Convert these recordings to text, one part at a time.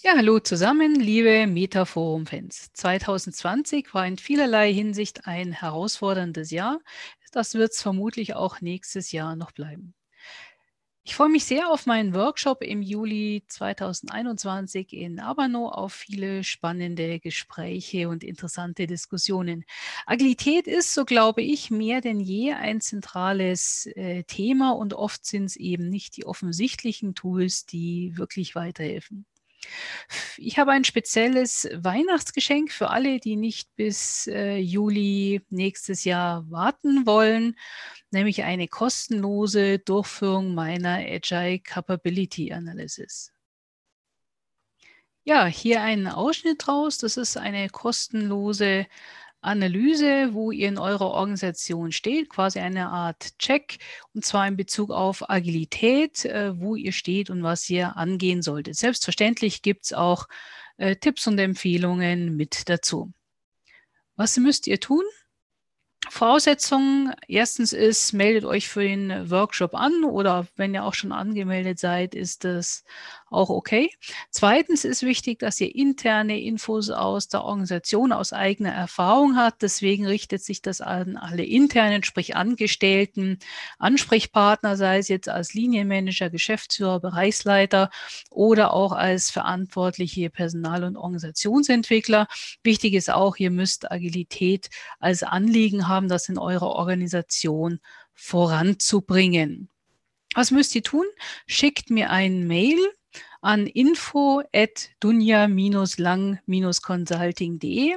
Ja, hallo zusammen, liebe Metaforum-Fans. 2020 war in vielerlei Hinsicht ein herausforderndes Jahr. Das wird es vermutlich auch nächstes Jahr noch bleiben. Ich freue mich sehr auf meinen Workshop im Juli 2021 in Abano, auf viele spannende Gespräche und interessante Diskussionen. Agilität ist, so glaube ich, mehr denn je ein zentrales äh, Thema und oft sind es eben nicht die offensichtlichen Tools, die wirklich weiterhelfen. Ich habe ein spezielles Weihnachtsgeschenk für alle, die nicht bis äh, Juli nächstes Jahr warten wollen, nämlich eine kostenlose Durchführung meiner Agile Capability Analysis. Ja, hier ein Ausschnitt draus. Das ist eine kostenlose Analyse, wo ihr in eurer Organisation steht, quasi eine Art Check, und zwar in Bezug auf Agilität, äh, wo ihr steht und was ihr angehen solltet. Selbstverständlich gibt es auch äh, Tipps und Empfehlungen mit dazu. Was müsst ihr tun? Voraussetzung erstens ist, meldet euch für den Workshop an oder wenn ihr auch schon angemeldet seid, ist das auch okay. Zweitens ist wichtig, dass ihr interne Infos aus der Organisation, aus eigener Erfahrung habt. Deswegen richtet sich das an alle internen, sprich Angestellten, Ansprechpartner, sei es jetzt als Linienmanager, Geschäftsführer, Bereichsleiter oder auch als verantwortliche Personal- und Organisationsentwickler. Wichtig ist auch, ihr müsst Agilität als Anliegen haben, das in eurer Organisation voranzubringen. Was müsst ihr tun? Schickt mir ein Mail an info at dunja-lang-consulting.de.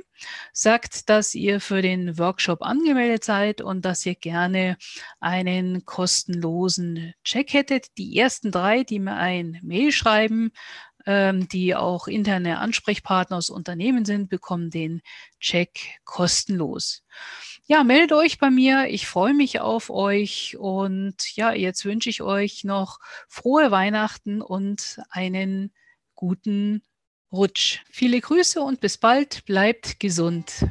Sagt, dass ihr für den Workshop angemeldet seid und dass ihr gerne einen kostenlosen Check hättet. Die ersten drei, die mir ein Mail schreiben, die auch interne Ansprechpartner aus Unternehmen sind, bekommen den Check kostenlos. Ja, meldet euch bei mir. Ich freue mich auf euch. Und ja, jetzt wünsche ich euch noch frohe Weihnachten und einen guten Rutsch. Viele Grüße und bis bald. Bleibt gesund.